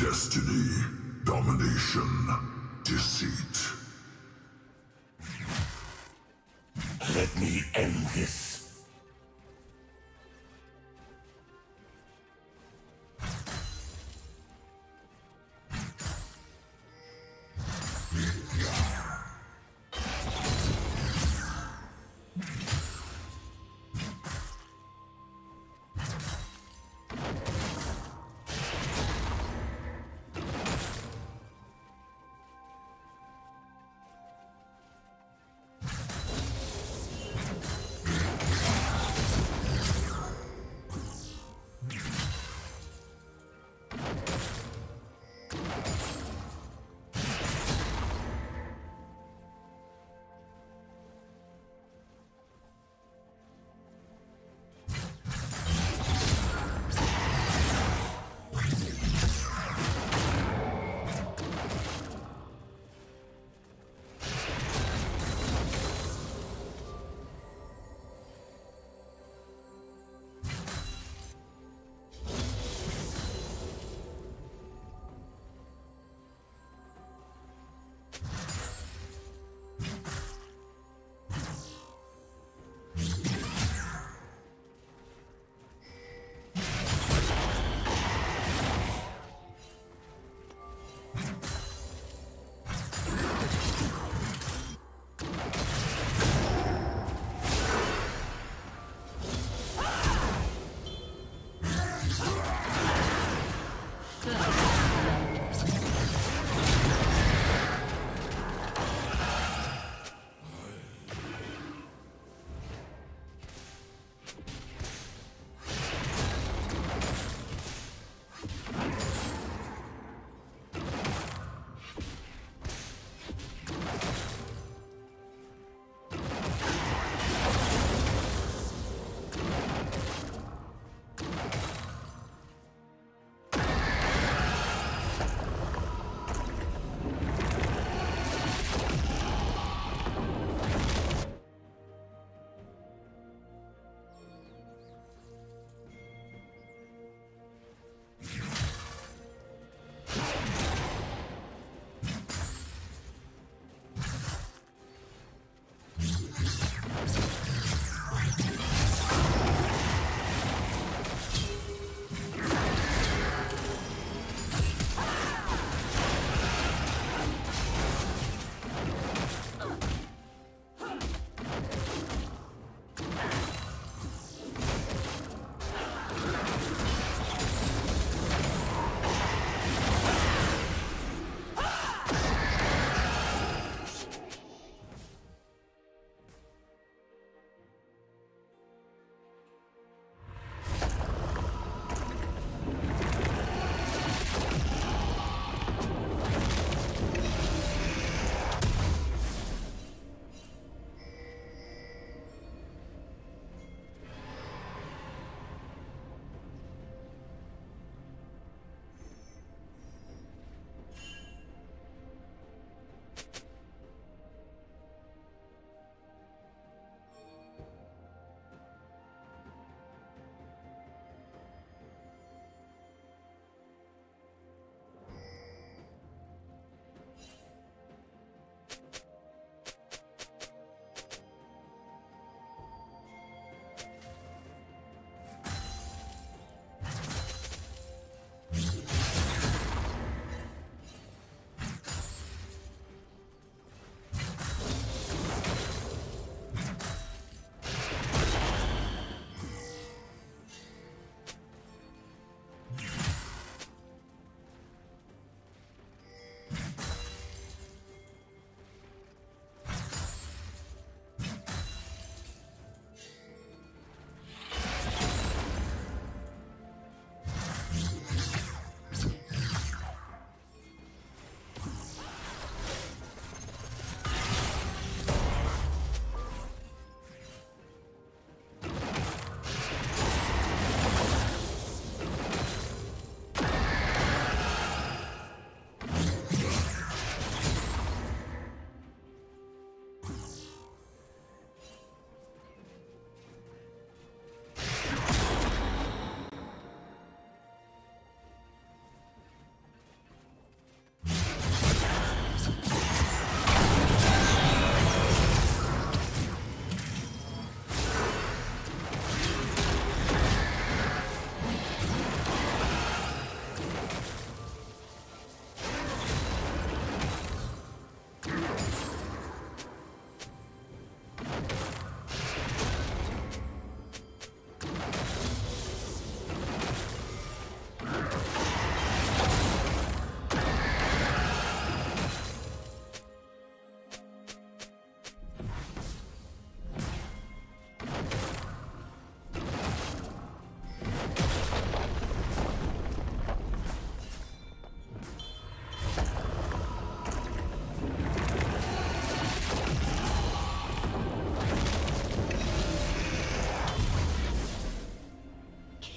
Destiny, domination, deceit. Let me end this.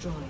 destroyed.